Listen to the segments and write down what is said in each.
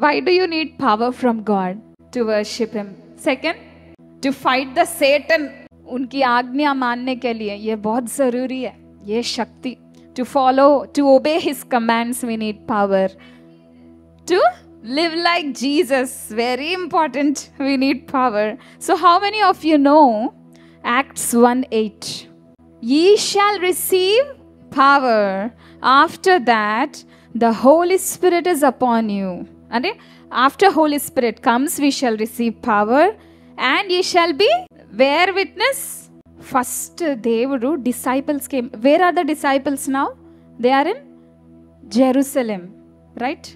Why do you need power from God to worship Him? Second, to fight the Satan. उनकी आज्ञा मानने के लिए ये बहुत ज़रूरी है ये शक्ति to follow to obey his commands we need power to live like jesus very important we need power so how many of you know acts 1 8 ye shall receive power after that the holy spirit is upon you అంటే after Holy Spirit comes we shall receive power and you shall be their witness first దేవుడు డిసైపుల్స్కి where are the disciples now they are in Jerusalem right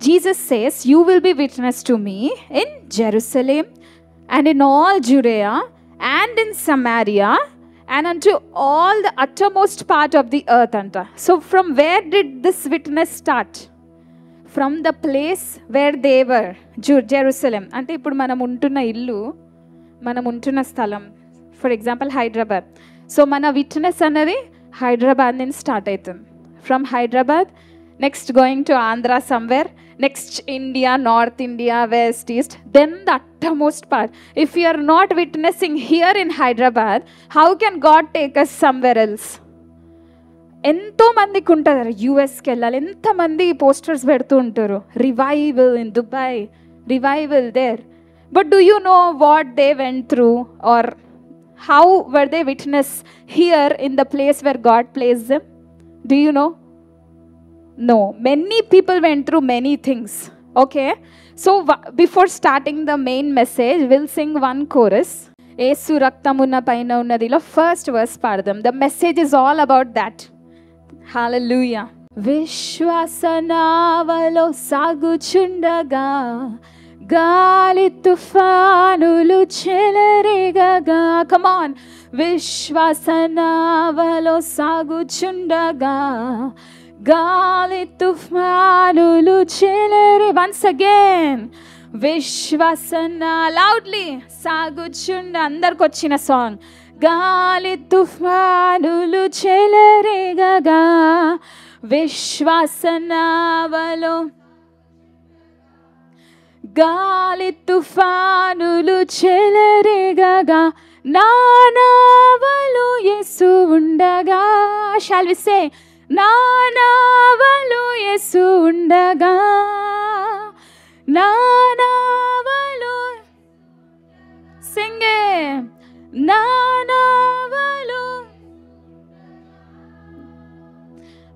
Jesus says you will be witness to me in Jerusalem and in all Judea and in Samaria and unto all the uttermost part of the earth అంట so from where did this witness start from the place where they were zoo Jerusalem అంటే ఇప్పుడు మనం ఉంటున్న ఇల్లు మనం ఉంటున్న స్థలం for example Hyderabad so మన విట్నెస్ అన్నది హైదరాబాద్ నుంచి స్టార్ట్ అవుతుంది. From Hyderabad next going to Andhra somewhere next India north India west east then the uttermost part if you are not witnessing here in Hyderabad how can God take us somewhere else ఎంతో మందికి ఉంటారు యూఎస్కి వెళ్ళాలి ఎంతమంది posters పెడుతూ ఉంటారు revival in Dubai revival there but do you know what they went through or how were they witness here in the place where God placed them? Do you know? No. Many people went through many things. Okay. So w- before starting the main message, we'll sing one chorus. Yesu రక్తమున్న పైన ఉన్నదిలో first verse పాడదాం the message is all about that hallelujah విశ్వాసనావలో సాగుచుండగా గాలి తుఫానులు చెలరేగగా. Come on విశ్వాసనావలో సాగుచుండగా గాలి తుఫానులు చెలరే వన్స్ అగైన్ విశ్వాసన లౌడ్లీ సాగుచుండ అందరికి వచ్చిన సాంగ్ గాలి తుఫానులు చెలరేగగా విశ్వాసనావలో. గాలి తుఫానులు చెలరేగగా నానావలు యేసు ఉండగా. షాల్ వి నానావలు యేసు ఉండగా. నానావలు సింగే నానావలు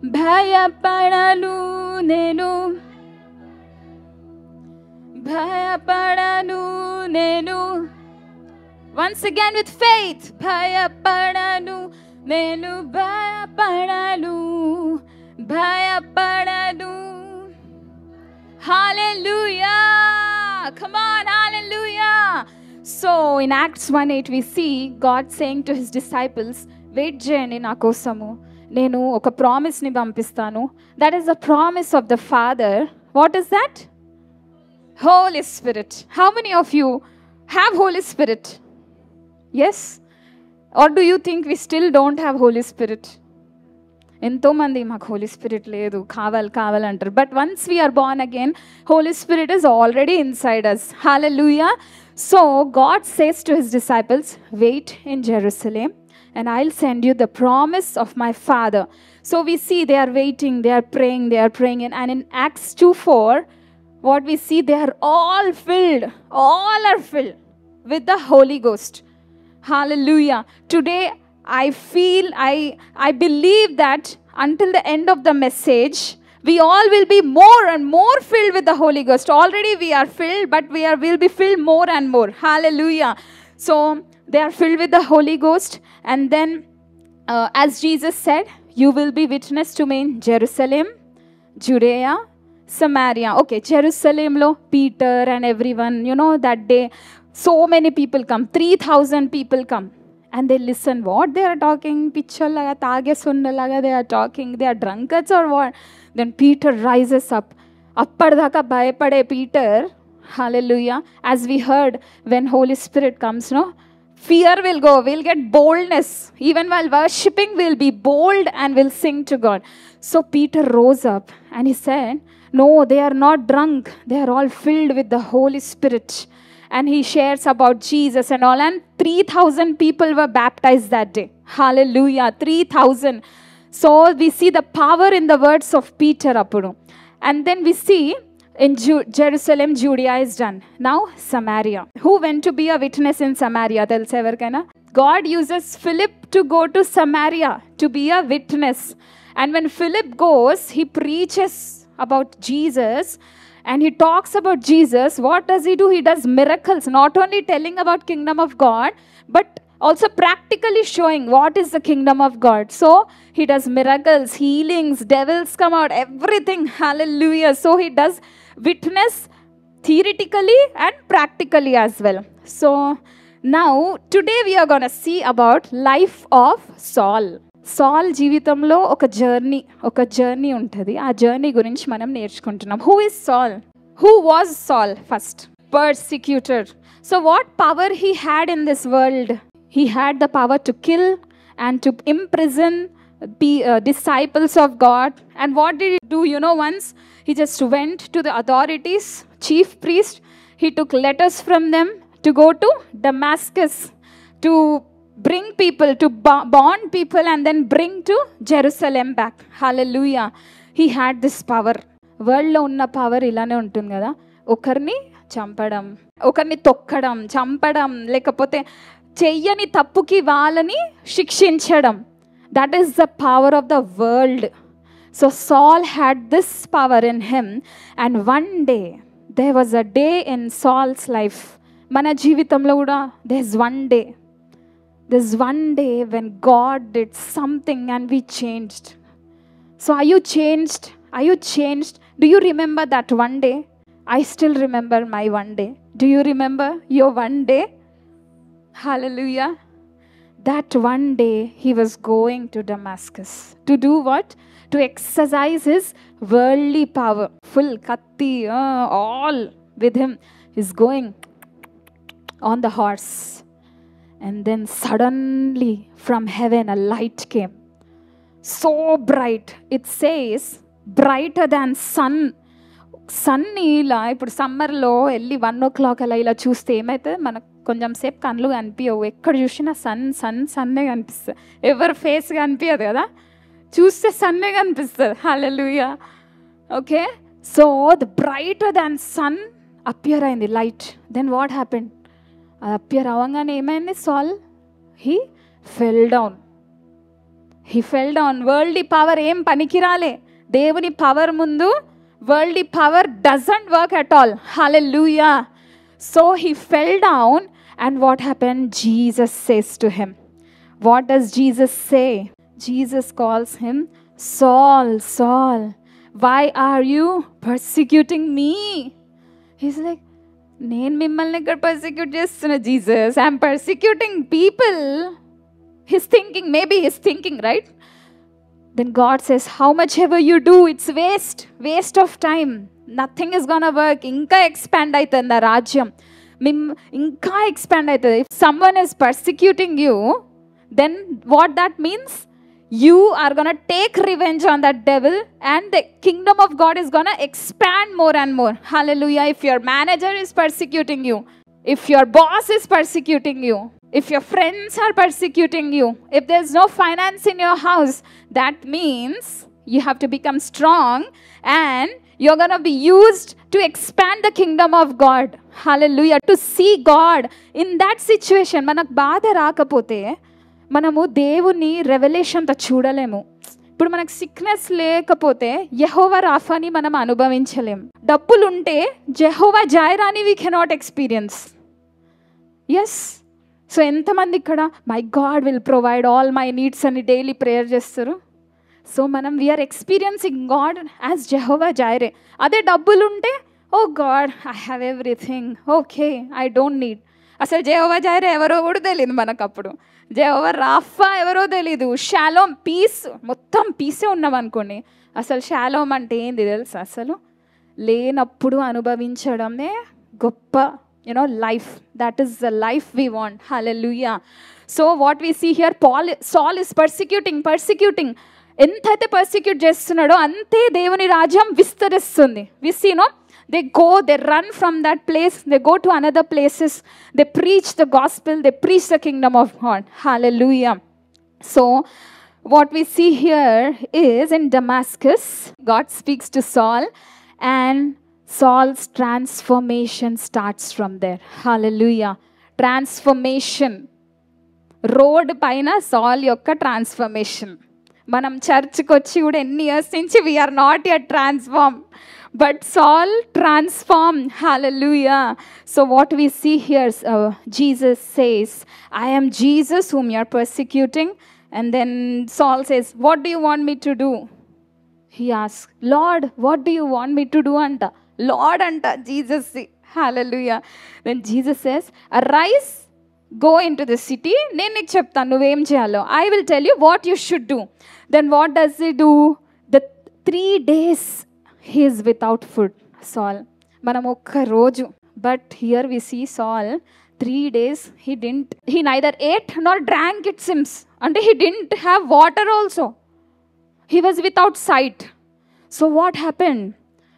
భయపడను నేను భయపడను నేను వన్స్ అగైన్ విత్ ఫెయిత్ భయపడను నేను భయపడను భయపడను Hallelujah! Come on, hallelujah! So in Acts 1:8 we see God saying to his disciples, wait చేయండి నా కోసము నేను ఒక ప్రామిస్ని పంపిస్తాను that is the promise of the Father what is that Holy Spirit how many of you have Holy Spirit yes or do you think we still don't have Holy Spirit ఎంతోమంది మాకు Holi spirit లేదు కావాలి కావాలంటారు but once we are born again Holy Spirit is already inside us hallelujah So God says to his disciples, Wait in Jerusalem, and I'll send you the promise of my Father. So we see they are waiting, they are praying, they are praying. And, in Acts 2 4, what we see, they are all filled, all are filled with the Holy Ghost. Hallelujah. Today, I feel, I, I believe that until the end of the message, we all will be more and more filled with the Holy Ghost. Already we are filled, but we are will be filled more and more. Hallelujah. So they are filled with the Holy Ghost, and then, uh, as Jesus said, you will be witness to me in Jerusalem, Judea, Samaria. Okay, Jerusalem lo Peter and everyone, you know, that day, so many people come, 3,000 people come. And they listen what they are talking, picture sunna they are talking, they are drunkards or what. Then Peter rises up. అప్పటిదాకా భయపడే Peter hallelujah as we heard when holy spirit comes no fear will go we'll get boldness even while worshiping we'll be bold and we'll sing to god so peter rose up and he said No, they are not drunk. They are all filled with the Holy Spirit. And he shares about Jesus and all. And 3,000 people were baptized that day. Hallelujah. 3,000. So we see the power in the words of Peter Appudu. And then we see in Ju- Jerusalem, Judea is done. Now Samaria. Who went to be a witness in Samaria? Tells everkaina. God uses Philip to go to Samaria to be a witness. And when Philip goes, he preaches about Jesus and he talks about Jesus. What does he do? He does miracles, not only telling about kingdom of God, but also practically showing what is the kingdom of God. So he does miracles, healings, devils come out, everything. Hallelujah. So he does witness theoretically and practically as well. So now today we are going to see about life of Saul. సాల్ జీవితంలో ఒక journey ఒక journey ఉంటుంది ఆ journey గురించి మనం నేర్చుకుంటున్నాం who is Saul who was Saul first persecutor so what power he had in this world He had the power to kill and to imprison disciples of God. And what did he do? You know, once he just went to the authorities, chief priest, he took letters from them to go to Damascus to bring people, to bo- bond people, and then bring to Jerusalem back. Hallelujah. He had this power వరల్డ్లో ఉన్న power ఇలానే ఉంటుంది కదా ఒకరిని చంపడం ఒకరిని తొక్కడం చంపడం లేకపోతే చెయ్యని తప్పుకి వాళ్ళని శిక్షించడం. That is the power of the world so Saul had this power in him and one day there was a day in Saul's life మన జీవితంలో కూడా there is one day this one day when God did something and we changed so I you changed I you changed do you remember that one day I still remember my one day do you remember your one day Hallelujah. That one day he was going to Damascus. To do what? To exercise his worldly power. Full katti, uh, all with him. He's going on the horse. And then suddenly from heaven a light came. So bright. It says, brighter than sun. సన్ని ఇలా ఇప్పుడు సమ్మర్లో వెళ్ళి one o'clock అలా ఇలా చూస్తే ఏమైతే మనకు కొంచెం సేపు కళ్ళు కనిపించవు ఎక్కడ చూసినా సన్ సన్ సన్నే కనిపిస్తుంది. ఎవరి ఫేస్ కనిపించదు కదా? చూస్తే సన్నే కనిపిస్తుంది. లూయ okay so the brighter than sun appear అయింది లైట్ దెన్ వాట్ హ్యాపెన్ అది అపియర్ అవ్వగానే ఏమైంది? Saul he fell down he fell down world power ఏం పనికిరాలే. దేవుని పవర్ ముందు world power doesn't work at all hallelujah So he fell down, and what happened? Jesus says to him, What does Jesus say? Jesus calls him Saul, Saul, why are you persecuting me? He's like, నేను మిమ్మల్ని ఇక్కడ persecute చేస్తున్నా Jesus I'm persecuting people his thinking maybe his thinking right then God says, How much ever you do, it's waste, waste of time. Nothing is gonna work. ఇంకా expand అవుతుంది ఆ రాజ్యం మిమ్ ఇంకా ఎక్స్పాండ్ అవుతుంది if someone is persecuting you then what that means you are going to take revenge on that devil and the kingdom of god is going to expand more and more hallelujah if your manager is persecuting you if your boss is persecuting you if your friends are persecuting you if there's no finance in your house that means you have to become strong and you're going to be used to expand the kingdom of god. Hallelujah. To see god in that situation. మనకు బాధ రాకపోతే మనము దేవుని రెవల్యూషన్తో చూడలేము. ఇప్పుడు మనకు sickness లేకపోతే యహోవా రాఫాని మనం అనుభవించలేము డబ్బులుంటే Jehovah జాయిరాని we cannot experience yes so ఎంతమంది ఇక్కడ my God will provide all my needs అని డైలీ ప్రేయర్ చేస్తారు? సో మనం we are experiencing God as Jehovah Jireh అదే డబ్బులుంటే O God I have everything okay I don't need అసలు Jehovah Jireh ఎవరో కూడా తెలియదు మనకు అప్పుడు జెహోవా రాఫా ఎవరో తెలీదు. షాలోమ్ పీస్ మొత్తం పీసే ఉన్నాం అనుకోండి. అసలు షాలోమ్ అంటే ఏంది తెలుసు? అసలు లేనప్పుడు అనుభవించడమే గొప్ప you know life that is the life we want hallelujah so what we see here Paul Saul is persecuting persecuting ఎంతైతే పర్సిక్యూట్ చేస్తున్నాడో అంతే దేవుని రాజ్యం విస్తరిస్తుంది. We see no they go they run from that place they go to another places they preach the gospel they preach the kingdom of God hallelujah so what we see here is in Damascus God speaks to Saul and Saul's transformation starts from there hallelujah transformation road పైన Saul యొక్క transformation మనం చర్చ్కి వచ్చి కూడా ఎన్ని years నుంచి we are not yet transform but Saul transform hallelujah so what we see here's Jesus says I am Jesus whom you are persecuting and then Saul says what do you want me to do he ask Lord what do you want me to do అంట Lord అంట Jesus hallelujah then Jesus says rise go into the city నేను నీకు చెప్తాను. నువ్వేం చేయాలో? I will tell you what you should do then what does he do the three days he's without food Saul మనం ఒక్క రోజు but here we see Saul three days he didn't he neither ate not drank it seems అంటే he didn't have water also he was without sight. So, what happened?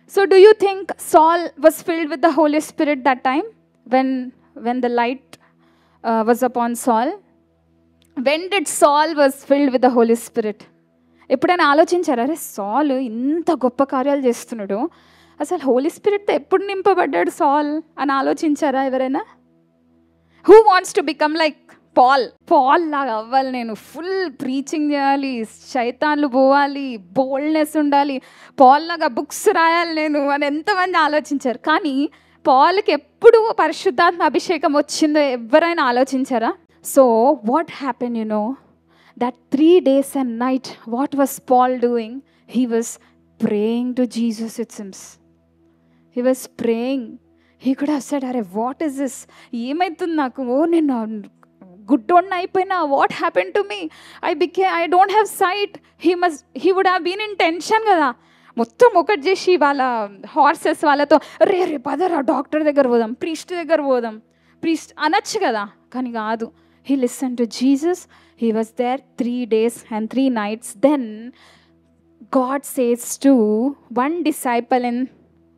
So, do you think Saul was filled with the Holy Spirit that time when, when the light uh, was upon Saul? When did Saul was filled with the Holy Spirit? ఎప్పుడైనా ఆలోచించారా? అరే సాల్ ఇంత గొప్ప కార్యాలు చేస్తున్నాడు. అసలు హోలీ స్పిరిట్తో ఎప్పుడు నింపబడ్డాడు సాల్ అని ఆలోచించారా ఎవరైనా? Who wants to become like Paul Paul లాగా అవ్వాలి నేను. ఫుల్ ప్రీచింగ్ చేయాలి శైతాన్లు పోవాలి బోల్డ్నెస్ ఉండాలి. పాల్ లాగా బుక్స్ రాయాలి నేను అని ఎంతమంది ఆలోచించారు. కానీ పాల్కి ఎప్పుడు పరిశుద్ధాత్మ అభిషేకం వచ్చిందో ఎవరైనా ఆలోచించారా? So what happen you know that three days and night what was Paul doing he was praying to Jesus it seems he was praying he కూడా అసలు అరే వాట్ ఇస్ దిస్ ఏమవుతుంది నాకు? ఓ నేను గుడ్డోడిని అయిపోయినా what happen to me I became I don't have sight he must he would have been in tension కదా. మొత్తం ఒకటి చేసి వాళ్ళ హార్సెస్ వాళ్ళతో రే రే పదరా డాక్టర్ దగ్గర పోదాం ప్రీస్ట్ దగ్గర పోదాం. ప్రీస్ట్ అనొచ్చు కదా కానీ కాదు. He listen to Jesus He was there three days and three nights. Then God says to one disciple in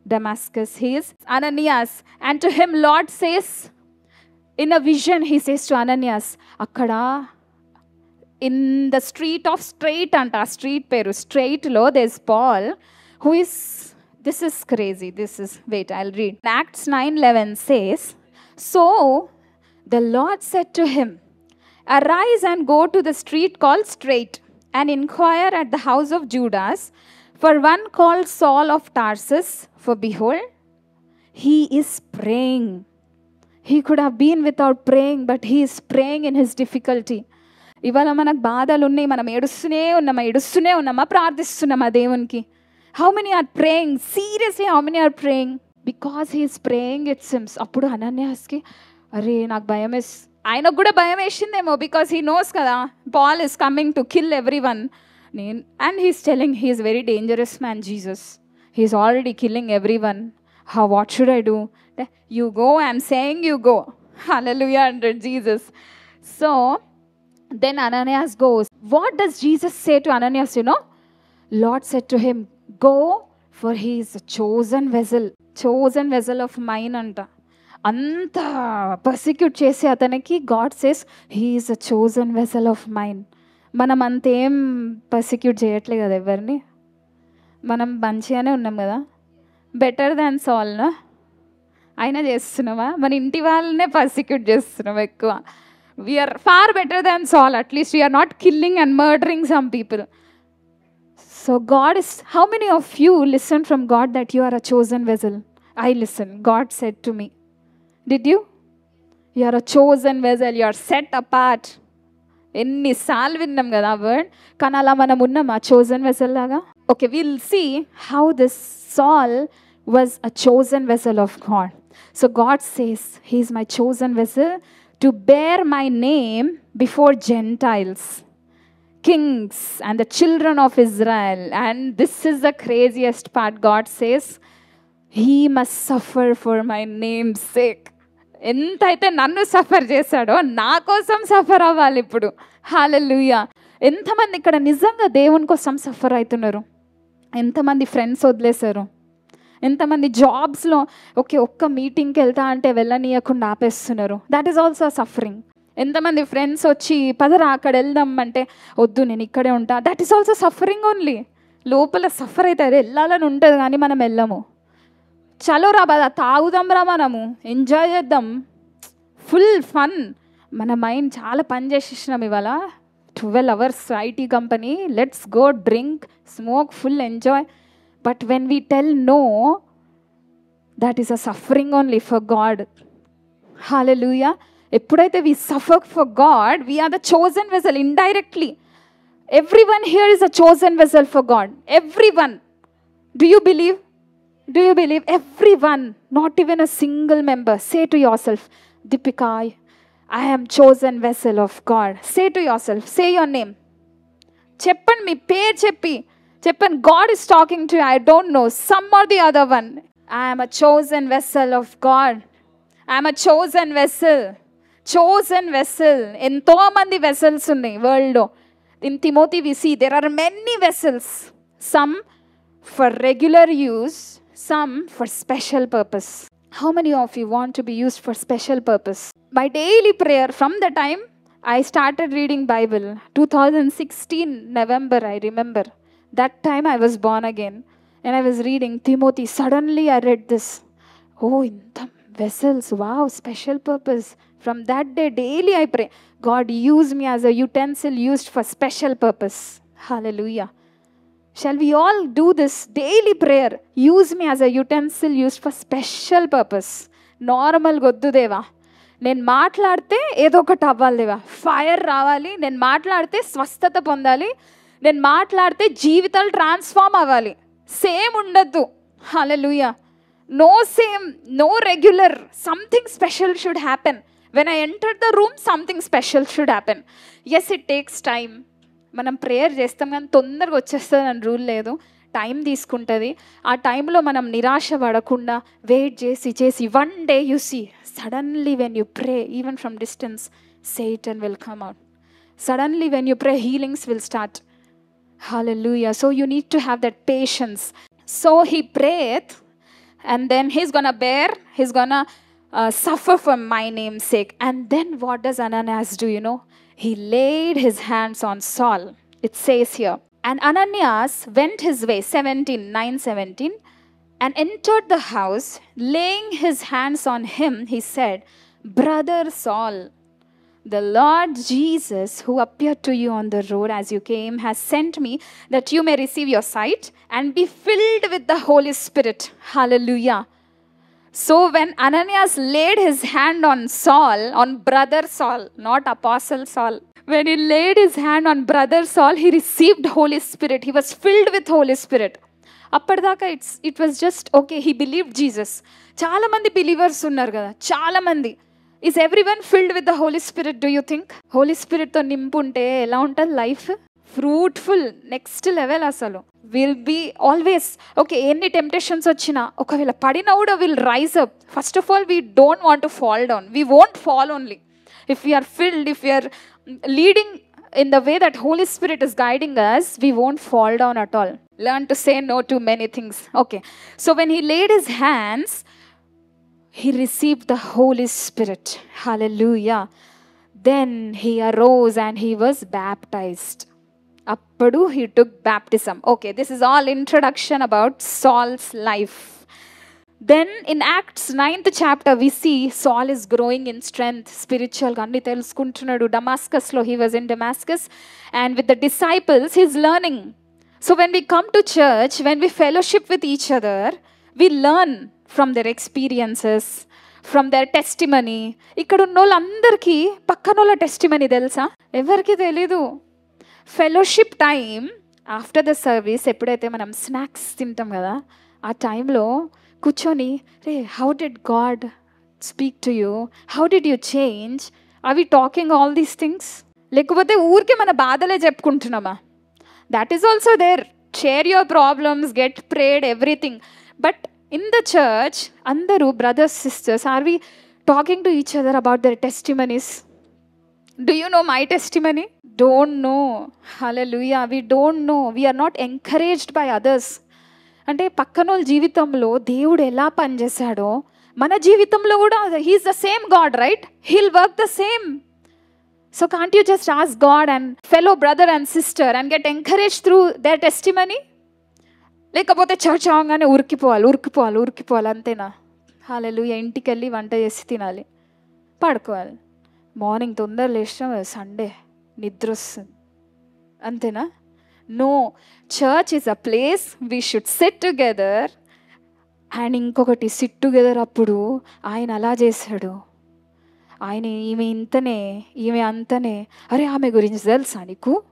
Damascus, he is Ananias, and to him, Lord says, in a vision, he says to Ananias, "Akara in the street of straight and a street peru, straight lo, there's Paul, who is this is crazy this is wait i'll read acts 9:11 says so the lord said to him arise and go to the street called straight and inquire at the house of judas for one called saul of tarsus for behold he is praying he could have been without praying but he is praying in his difficulty ఇవాళ మనకు బాధలు ఉన్నాయి మనం ఏడుస్తూనే ఉన్నామా ఏడుస్తూనే ఉన్నామా ప్రార్థిస్తున్నామా దేవునికి how many are praying seriously how many are praying because he's praying it seems అప్పుడు అనన్యాస్కి అరే నాకు భయం వేస్ ఆయనకు కూడా భయం వేసిందేమో బికాస్ హీ నోస్ కదా Paul is coming to kill every one నేను and he's telling he's very dangerous man Jesus he's already killing every one హా what should I do you go I'm saying you go hallelujah అంటాడు Jesus so then Ananias goes what does Jesus say to Ananias? You know Lord said to him go for he is chosen vessel chosen vessel of mine అంట. అంత persecute చేసి అతనికి God says he's a chosen vessel of mind మనం అంతేం persecute చేయట్లే కదా ఎవరిని? మనం మంచిగానే ఉన్నాం కదా? బెటర్ దాన్ సాల్నా అయినా చేస్తున్నావా? మన ఇంటి వాళ్ళనే పర్సిక్యూట్ చేస్తున్నాం ఎక్కువ. We are far better than Saul at least we are not killing and murdering some people so God is how many of you listen from God that you are a chosen vessel I listen God said to me Did you you are a chosen vessel you are set apart ఎన్నిసార్లు విన్నాం కదా ఆ word కానీ అలా మనం ఉన్నాం ఆ chosen vessel లాగా okay will see how this Saul was a chosen vessel of God so God says he's my chosen vessel to bear my name before Gentiles, kings, and the children of Israel. And this is the craziest part. God says, He must suffer for my name's sake. ఎంత అయితే నన్ను suffer చేశాడో నా కోసం suffer అవ్వాలి ఇప్పుడు. Hallelujah ఎంతమంది ఇక్కడ నిజంగా దేవుని కోసం సఫర్ అవుతున్నారు? ఎంతమంది ఫ్రెండ్స్ వదిలేశారు? ఎంతమంది జాబ్స్లో ఓకే ఒక్క మీటింగ్కి వెళ్తా అంటే వెళ్ళనీయకుండా ఆపేస్తున్నారు? దాట్ ఈస్ ఆల్సో సఫరింగ్ ఎంతమంది ఫ్రెండ్స్ వచ్చి పదరా అక్కడ వెళ్దాం అంటే వద్దు నేను ఇక్కడే ఉంటా. That is also suffering only లోపల సఫర్ అవుతారు వెళ్ళాలని ఉంటుంది కానీ మనం వెళ్ళము. చలో రా బాధ తాగుదాం రా మనము ఎంజాయ్ చేద్దాం. ఫుల్ ఫన్ మన మైండ్ చాలా పని చేసేసినాం ఇవాళ. Twelve hours IT company let's go drink smoke full enjoy but when we tell no that is a suffering only for God hallelujah ఎప్పుడైతే we suffer for God we're the chosen vessel indirectly everyone here is a chosen vessel for God everyone do you believe do you believe everyone not even a single member say to yourself Deepika I am chosen vessel of God say to yourself say your name చెప్పండి మీ పేరు చెప్పి చెప్పండి God is talking to I don't know some or the other one I'm a chosen vessel of God I'm a chosen vessel chosen vessel ఎంతో మంది vessels ఉన్నాయి వరల్డ్లో in Timothy we see there are many vessels some for regular use some for special purpose. How many of you want to be used for special purpose? My daily prayer from the time I started reading Bible, 2016 November, I remember. That time I was born again and I was reading Timothy. Suddenly I read this. Oh, in the vessels, wow, special purpose. From that day, daily I pray, God, use me as a utensil used for special purpose. Hallelujah. Shall we all do this daily prayer use me as a utensil used for special purpose normal వద్దు దేవా. నేను మాట్లాడితే ఏదో ఒకటి అవ్వాలి దేవా. Fire రావాలి. నేను మాట్లాడితే స్వస్థత పొందాలి. నేను మాట్లాడితే జీవితాలు ట్రాన్స్ఫార్మ్ అవ్వాలి. సేమ్ ఉండద్దు. Hallelujah no same no regular something special should happen when I enter the room something special should happen yes it takes time మనం ప్రేయర్ చేస్తాం కానీ తొందరగా వచ్చేస్తుంది అని రూల్ లేదు. టైం తీసుకుంటుంది. ఆ టైంలో మనం నిరాశ పడకుండా వెయిట్ చేసి చేసి one day you see suddenly when you pray even from distance Satan will come out suddenly when you pray healings will start hallelujah so you need to have that patience so he prayed and then he's gonna bear he's gonna suffer for my name sake and then what does Ananias do you know he laid his hands on Saul. It says here. And Ananias went his way, 17, 9 17, and entered the house, laying his hands on him, he said, Brother Saul, the Lord Jesus, who appeared to you on the road as you came, has sent me that you may receive your sight and be filled with the Holy Spirit. Hallelujah. So when Ananias laid his hand on Saul on brother Saul not apostle Saul when he laid his hand on brother Saul he received Holy Spirit he was filled with Holy Spirit అప్పటిదాకా it's it was just okay he believe చాలా మంది believers ఉన్నారు కదా. చాలామంది. Is everyone filled with the Holy Spirit do you think Holy స్పిరిట్తో నింపు ఉంటే ఎలా ఉంటుంది లైఫ్ ఫ్రూట్ఫుల్ నెక్స్ట్ లెవెల్ అసలు విల్ బీ ఆల్వేస్ ఓకే ఎన్ని టెంప్టేషన్స్ వచ్చినా ఒకవేళ పడినా కూడా will rise up first of all we don't want to fall down we won't fall only if we are filled, if we are leading in the way that Holy Spirit is guiding us, we won't fall down at all. Learn to say no to many things. Okay. So when he laid his hands, he received the Holy Spirit. Hallelujah. Then he arose and he was baptized. అప్పుడు he took baptism. Okay, this is all introduction about Saul's life. Then in Acts 9th chapter, we see Saul is growing in strength, spiritual. అన్ని తెలుసుకుంటున్నాడు డమాస్కస్లో he was in Damascus and with the disciples he's learning so when we come to church when we fellowship with each other we learn from their experiences from their testimony ఇక్కడ ఉన్న వాళ్ళందరికీ పక్కన వాళ్ళ testimony తెలుసా ఎవరికి తెలీదు fellowship time after the service ఎప్పుడైతే మనం స్నాక్స్ తింటాం కదా ఆ టైంలో కూర్చొని రే how did God speak to you? How did you change? I we talking all these things? లేకపోతే ఊరికే మన బాధలే చెప్పుకుంటున్నామా? That is also there share your problems get prayed everything but in the church అందరూ brothers sisters are we talking to each other about their testimonies do you know my testimony? Don't know. Hallelujah. We we don't know we're not encouraged by others అంటే పక్కనోళ్ళ జీవితంలో దేవుడు ఎలా పనిచేశాడో మన జీవితంలో కూడా he's the same God right heal work the same so can't you just ask God and fellow brother and sister and get encourage through their testimony లేకపోతే చర్చ్ అవగానే ఉరికిపోవాలి ఉరికిపోవాలి ఉరికిపోవాలి అంతేనా? హాలెలు ఇంటికి వెళ్ళి వంట చేసి తినాలి. పడుకోవాలి. మార్నింగ్ తొందర లేచినాం సండే నిద్ర వస్తుంది. అంతేనా? No church is a place we should sit together and ఇంకొకటి సిట్ టుగెదర్ అప్పుడు ఆయన అలా చేశాడు. ఆయన ఈమె ఇంతనే ఈమె అంతనే అరే ఆమె గురించి తెలుసా నీకు?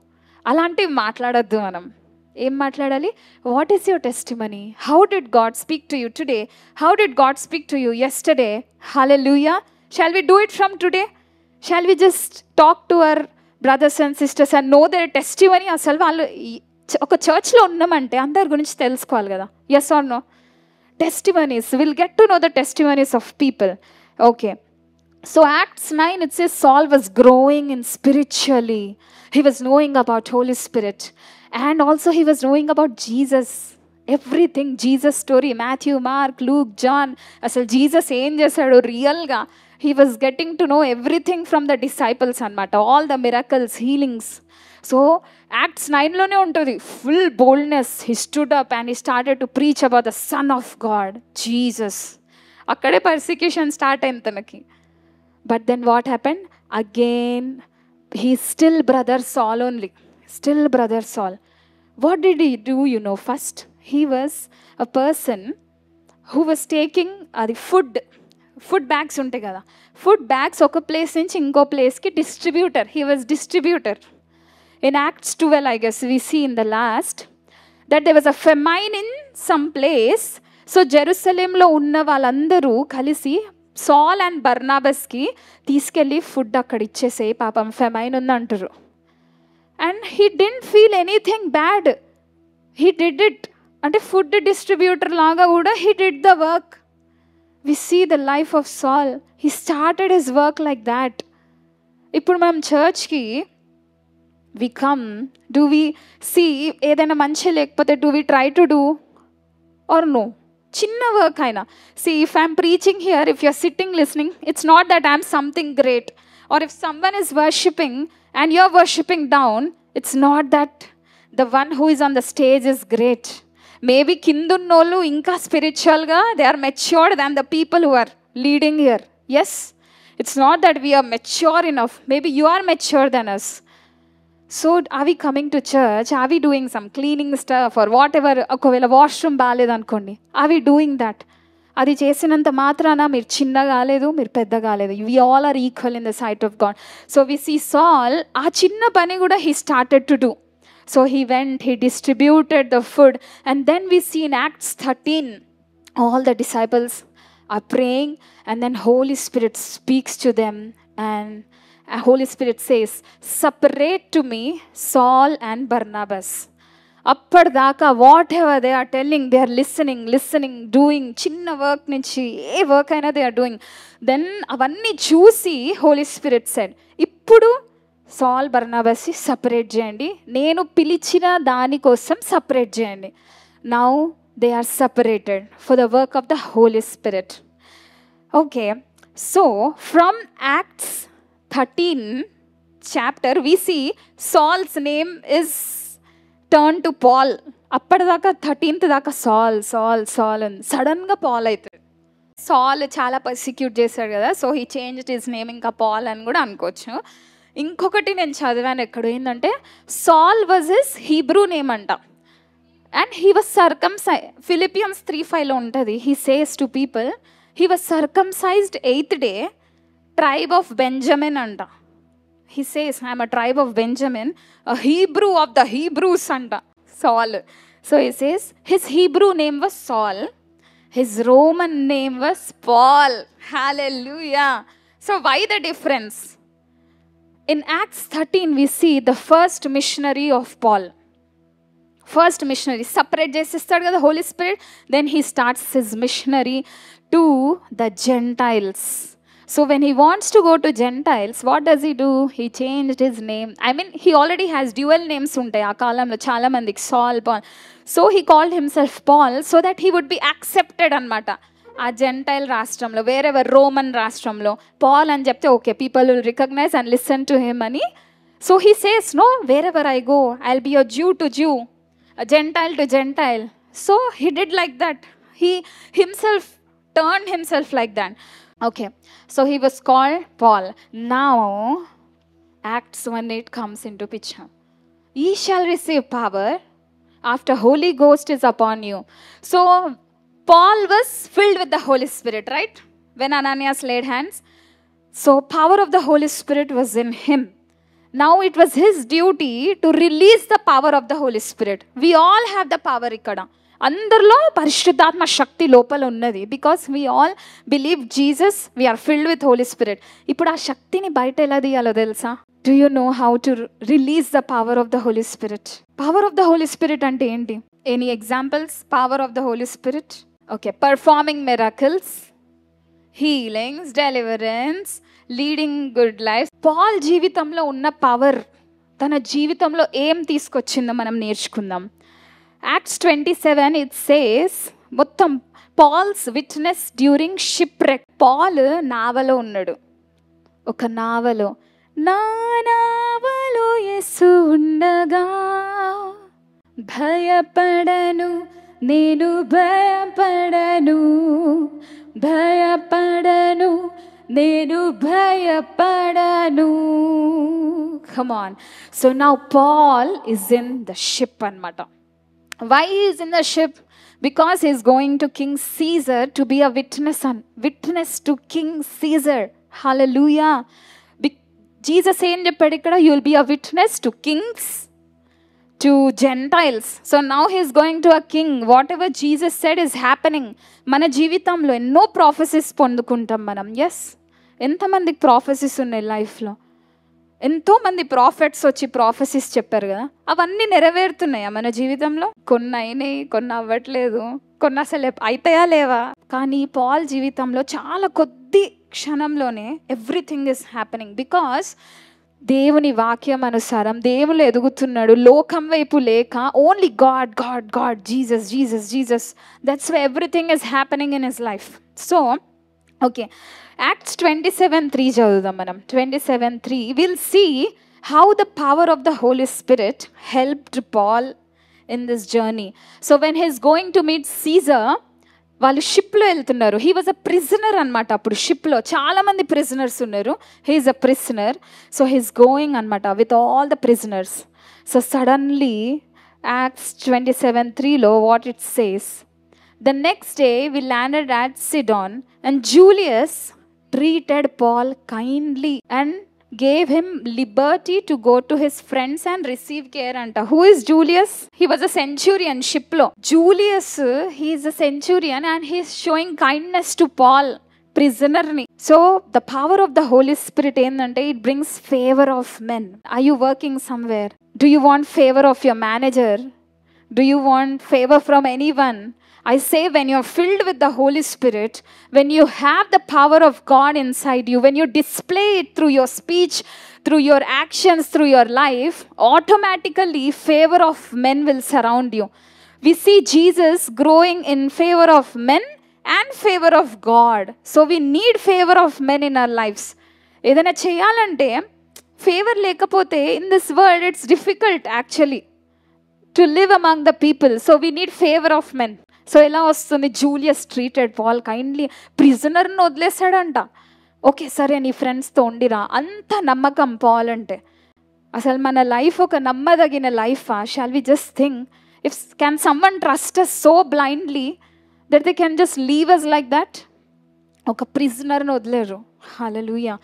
అలాంటివి మాట్లాడద్దు మనం. ఏం మాట్లాడాలి? What is your testimony how did God speak to you today how did God speak to you yesterday hallelujah shall we do it from today shall we just talk to our brothers and sisters and know they testimony అని అసలు? వాళ్ళు ఒక చర్చ్లో ఉన్నామంటే అందరి గురించి తెలుసుకోవాలి కదా. Yes or no testimonies will get to know the testimonies of people okay so Acts nine it's yes Saul was growing in spiritually he was knowing about Holy Spirit and also he was knowing about Jesus everything Jesus story Matthew Mark Luke John అసలు Jesus ఏం చేశాడు? రియల్గా he was getting to know everything from the disciples అనమాట all the miracles healings so Acts నైన్లోనే ఉంటుంది. Full boldness he stood up and he started to preach about the son of God Jesus అక్కడే persecution start అయింది తనకి. But then what happen again he still brother Saul only still brother Saul what did he do you know first he was a person who was taking అది food food bags ఉంటాయి కదా. Food bags ఒక place నుంచి ఇంకో ప్లేస్కి distributor. He was distributor in Acts twelve I guess we see in the last that they was a famine in some place so జెరూసలేంలో ఉన్న వాళ్ళందరూ కలిసి సాల్ అండ్ బర్నాబస్కి తీసుకెళ్ళి ఫుడ్ అక్కడ ఇచ్చేసే పాపం ఫెమైన్ ఉంది అంటారు and he didn't feel anything bad he did it అంటే ఫుడ్ డిస్ట్రిబ్యూటర్ లాగా కూడా he did the work we see the life of Saul he started his work like that ఇప్పుడు మనం చర్చ్కి we come do we see ఏదైనా మంచి లేకపోతే do we try to do or no చిన్న వర్క్ అయినా. See if I'm preaching here if you're sitting listening it's not that I'm something great or if someone is worshiping and you're worshiping down it's not that the one who is on the stage is great maybe కిందున్నోళ్ళు ఇంకా స్పిరిచువల్గా they are matured than the people who are leading here yes it's not that we're mature enough maybe you are mature than us so are we coming to church are we doing some cleaning stuff or whatever ఒకవేళ washroom బాగాలేదనుకోండి are we doing that అది చేసినంత మాత్రాన మీరు చిన్న కాలేదు మీరు పెద్ద కాలేదు. We all are equal in the sight of God so we see Saul ఆ చిన్న పని కూడా he started to do so he went he distributed the food and then we see in Acts thirteen all the disciples are praying and then holy spirit speaks to them and uh, holy spirit says separate to me saul and barnabas. అప్పటిదాకా whatever they are telling they are listening listening doing చిన్న work నుంచి ఏ work అయినా they are doing then అవన్నీ చూసి Holi spirit said ఇప్పుడు సాల్ Barnabas separate చేయండి. నేను పిలిచిన దానికోసం సపరేట్ చేయండి. Now they are separated for the work of the Holy Spirit okay so from Acts thirteen chapter we see Saul's name is turn to Paul అప్పటిదాకా థర్టీన్త్ దాకా Saul సాల్ సాల్ అని సడన్గా పాల్ అవుతుంది సాల్ చాలా పర్సిక్యూట్ చేశాడు కదా so he change his name ఇంకా పాల్ అని కూడా అనుకోవచ్చు. ఇంకొకటి నేను చదివాను ఎక్కడ ఏంటంటే Saul was his Hebrew name అంట and he was circumcised Philippians three ఫైవ్లో ఉంటుంది. He says to people he was circumcised eighth day tribe of Benjamin అంట. He says I'm a tribe of Benjamin Hebrew of the Hebrews అంట Saul so he says his Hebrew name was Saul his Roman name was Paul hallelujah so why the difference in Acts 13, we see the first missionary of Paul first missionary separate చేసిస్తాడు కదా Holy Spirit then he starts his missionary to the Gentiles so when he wants to go to Gentiles what does he do he change his name I mean he already has dual names ఉంటాయి ఆ కాలంలో చాలామందికి Saul Paul so he called himself Paul so that he would be accepted అనమాట ఆ gentile రాష్ట్రంలో wherever Roman రాష్ట్రంలో Paul అని చెప్తే okay people will recognise and listen to him అని so he says no wherever I go I be a Jew to Jew Gentile to Gentile so he did like that he himself turned himself like that. Okay, so he was called Paul. Now, Acts 1 8 comes into picture. Ye shall receive power after Holy Ghost is upon you. So, Paul was filled with the Holy Spirit, right? When Ananias laid hands. So, power of the Holy Spirit was in him. Now it was his duty to release the power of the Holy Spirit. We all have the power ఇక్కడ అందరిలో పరిశుద్ధాత్మ శక్తి లోపల ఉన్నది because we all believe Jesus we are filled with Holy Spirit ఇప్పుడు ఆ శక్తిని బయట ఎలా తీయాలో తెలుసా do you know how to release the power of the Holy Spirit power of the Holy Spirit అంటే ఏంటి any examples power of the Holy Spirit okay performing miracles healings deliverance leading good life Paul జీవితంలో ఉన్న power తన జీవితంలో ఏం తీసుకొచ్చిందో మనం నేర్చుకుందాం. Acts twenty seven it says మొత్తం Paul's witness during shipwreck Paul నావలో ఉన్నాడు. ఒక నావలో నా నావలో ఎస్సు ఉండగా భయపడను నేను భయపడను భయపడను నేను భయపడను come on so now Paul is in the ship అనమాట why he is in the ship because he is going to king caesar to be a witness and witness to king caesar hallelujah Be- jesus ఏం చెప్పాడు ఇక్కడ you will be a witness to kings To gentiles. So now he's going going to a king. Whatever jesus said is happening. మన జీవితంలో ఎన్నో prophecies పొందుకుంటాం మనం. Yes ఎంతమందికి prophecies ఉన్నాయి లైఫ్లో? ఎంతోమంది ప్రాఫిట్స్ వచ్చి ప్రాఫెసెస్ చెప్పారు కదా? అవన్నీ నెరవేరుతున్నాయా మన జీవితంలో? కొన్ని అయినాయి కొన్ని అవ్వట్లేదు కొన్ని అసలు అయితాయా లేవా? కానీ పాల్ జీవితంలో చాలా కొద్ది క్షణంలోనే ఎవ్రీథింగ్ ఇస్ హ్యాపెనింగ్ బికాస్ దేవుని వాక్యం అనుసారం దేవుళ్ళు ఎదుగుతున్నాడు. లోకం వైపు లేక only God God God Jesus Jesus Jesus that's everything is happening in his life so okay Acts twenty seven three చదువుదాం మనం. Twenty seven three will see how the power of the Holy Spirit helped Paul in this journey so when he's going to meet Caesar వాళ్ళు షిప్లో వెళ్తున్నారు. He was a prisoner అనమాట అప్పుడు షిప్లో. చాలామంది prisoners ఉన్నారు. He is a prisoner so he's going అనమాట with all the prisoners so suddenly Acts twenty seven త్రీలో what it says the next day we landed at Sidon and Julius treated Paul kindly and gave him liberty to go to his friends and receive care. And who is Julius? He was a centurion, Shiplo. Julius, he is a centurion, and he is showing kindness to Paul. ప్రిజనర్ని so the power of the Holy Spirit ఏంటంటే it brings favour of men I you working somewhere do you want favour of your manager Do you want favor from anyone? I say, when you're filled with the Holy Spirit, when you have the power of God inside you, when you display it through your speech, through your actions, through your life, automatically favor of men will surround you. We see Jesus growing in favor of men and favor of God. So we need favor of men in our lives. ఏదైనా చేయాలంటే favour లేకపోతే in this world it's difficult actually to live among the people so we need favour of men so ఎలా వస్తుంది? Julius treated Paul kindly ప్రిజనర్ని వదిలేశాడంట. Okay సరే నీ ఫ్రెండ్స్తో ఉండిరా. అంత నమ్మకం పాల్ అంటే. అసలు మన లైఫ్ ఒక నమ్మదగిన లైఫా shall we just think if can someone trust us so blindly that they can just leave us like that? ఒక ప్రిజనర్ని వదిలేరు. Hallelujah.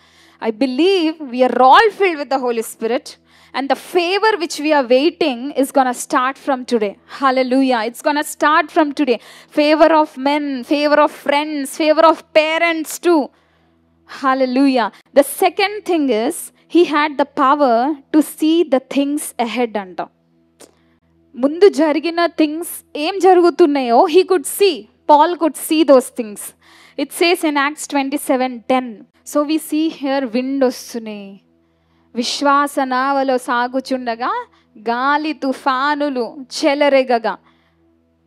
I believe we are all filled with the Holy Spirit. and the favor which we are waiting is going to start from today hallelujah it's going to start from today favor of men favor of friends favor of parents too hallelujah the second thing is he had the power to see the things ahead అంట ముందు జరిగిన things ఏం జరుగుతున్నాయో he could see Paul could see those things it says in Acts twenty seven ten so we see here wind వస్తున్నాయి విశ్వాస నావలో సాగుచుండగా గాలి తుఫానులు చెలరెగగా.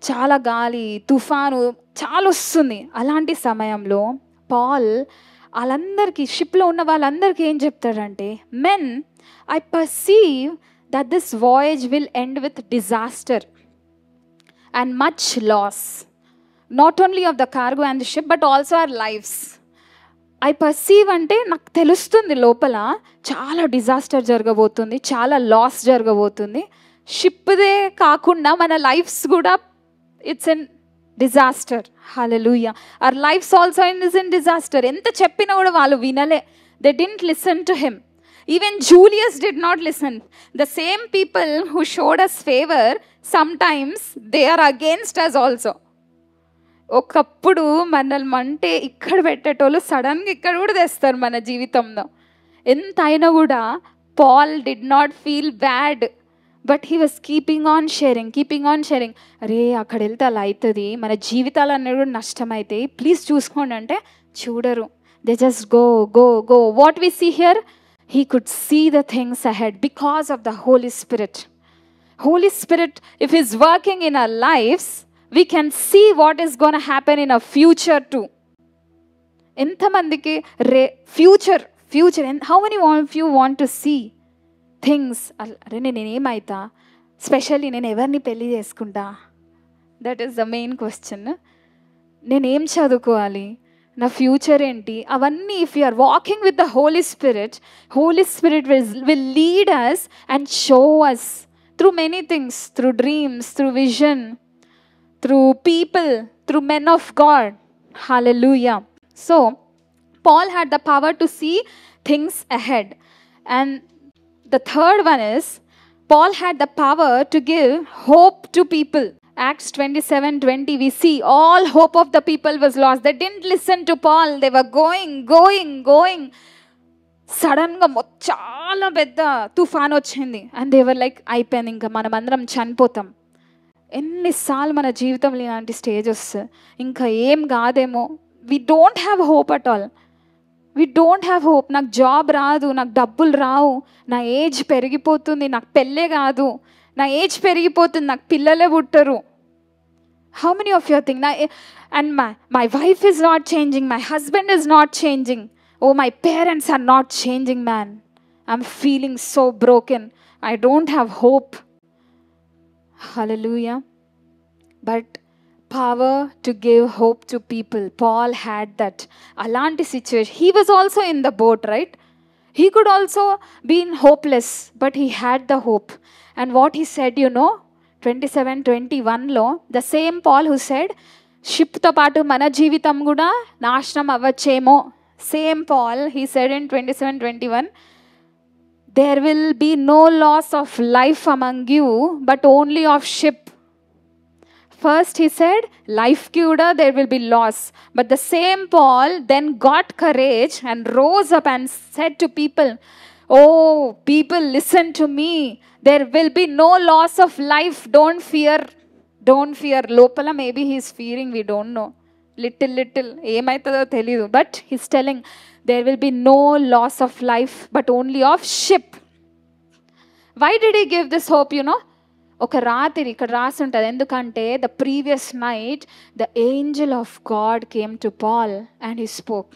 చాలా గాలి తుఫాను చాలా వస్తుంది. అలాంటి సమయంలో పాల్ వాళ్ళందరికీ షిప్లో ఉన్న వాళ్ళందరికీ ఏం చెప్తాడంటే men I perceive that this voyage will end with disaster and much loss not only of the cargo and the ship but also our lifes I perceive అంటే నాకు తెలుస్తుంది లోపల చాలా డిజాస్టర్ జరగబోతుంది చాలా లాస్ జరగబోతుంది. షిప్దే కాకుండా మన లైఫ్స్ కూడా it's an disaster hallelujah our lifes also in is in disaster ఎంత చెప్పినా కూడా వాళ్ళు వినలే. They didn't listen to him even Julius did not listen the same people who showed us favour sometimes they are against us also ఒకప్పుడు మనల్ని అంటే ఇక్కడ పెట్టేటోళ్ళు సడన్గా ఇక్కడ కూడా తెస్తారు మన జీవితంలో. ఎంత అయినా కూడా Paul did not feel bad but he was keeping on sharing keeping on sharing. అరే అక్కడ వెళ్తే అలా అవుతుంది మన జీవితాలు అనేది కూడా నష్టమవుతాయి ప్లీజ్ చూసుకోండి అంటే చూడరు. They just go go go what we see here he could see the things ahead because of the Holy Spirit Holy Spirit if is working in our lifes we can see what is gonna happen in a future to ఎంతమందికి రే future future how many want you want to see things అరే నేను ఏమవుతా specially నేను ఎవరిని పెళ్ళి చేసుకుంటా? That is the main question నేనేం చదువుకోవాలి? నా ఫ్యూచర్ ఏంటి? అవన్నీ if you are walking with the Holy Spirit Holy Spirit will will lead us and show us through many things through dreams through vision through people, through men of God. Hallelujah. So, Paul had the power to see things ahead. And the third one is, Paul had the power to give hope to people. Acts 27 20, we see all hope of the people was lost. They didn't listen to Paul, they were going, going, going. సడన్గా మొ చాలా పెద్ద తుఫాన్ వచ్చింది and they were like అయిపోయింది ఇంకా మనం అందరం చనిపోతాం ఎన్నిసార్లు మన జీవితంలో ఇలాంటి స్టేజ్ వస్తుంది ఇంకా ఏం కాదేమో. We don't have hope at all we don't have hope నాకు జాబ్ రాదు నాకు డబ్బులు రావు. నా ఏజ్ పెరిగిపోతుంది నాకు పెళ్ళే కాదు. నా ఏజ్ పెరిగిపోతుంది నాకు పిల్లలే పుట్టరు. How many of your thing నా and my my wife is not changing my husband is not changing oh my parents are not changing man I'm feeling so broken I don't have hope Hallelujah. But power to give hope to people. Paul had that. Alanti situation. He was also in the boat, right? He could also been hopeless, but he had the hope. And what he said, you know, 27 21లో the same Paul who said షిప్తో పాటు మన జీవితం కూడా నాశనం అవ్వచ్చేమో same Paul he said in twenty seven twenty one there will be no loss of life among you, but only of ship. First, he said, life kuda, there will be loss. But the same Paul then got courage and rose up and said to people, Oh, people, listen to me. There will be no loss of life. Don't fear. Don't fear. Lopala, maybe he's fearing, we don't know. Little little ఏమవుతుందో తెలియదు but he's telling there will be no loss of life but only of ship why did he give this hope you know ఒక రాత్రి ఇక్కడ రాసి ఉంటుంది ఎందుకంటే the previous night the angel of God came to Paul and he spoke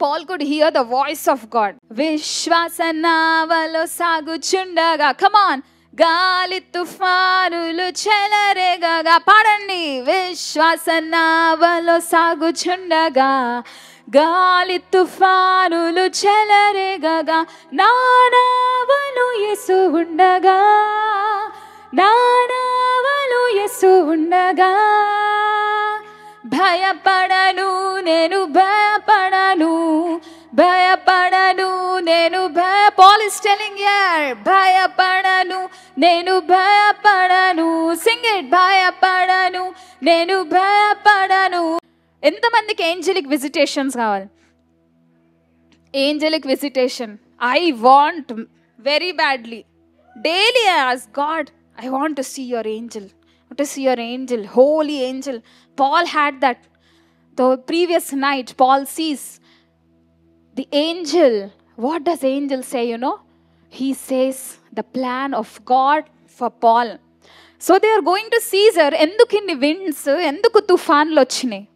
Paul could hear the voice of God విశ్వాస నావలో సాగుచుండగా కమాన్ గాలి తుఫానులు చెలరేగగా పాడండి. విశ్వాస నావలో సాగుచుండగా. గాలి తుఫానులు చెలరేగగా నానావలు ఎసు ఉండగా. నానావలు ఎసు ఉండగా. భయపడను నేను భయపడను. భయపడను నేను భయ. పాల్ యార్ టెలింగ్ యర్ భయపడను. నేను భయపడను సింగ్ ఇట్ భయపడను నేను భయపడను. ఎంతమందికి ఏంజలిక్ విజిటేషన్స్ కావాలి? Angelic visitation I want very badly daily as God I want to see your angel to see your angel holy angel Paul had that the previous night paul sees the angel. What does angel say you know? He says the plan of god for paul. So they are going to Caesar ఎందుకు ఇన్ని winds ఎందుకు తుఫాన్లు వచ్చినాయి?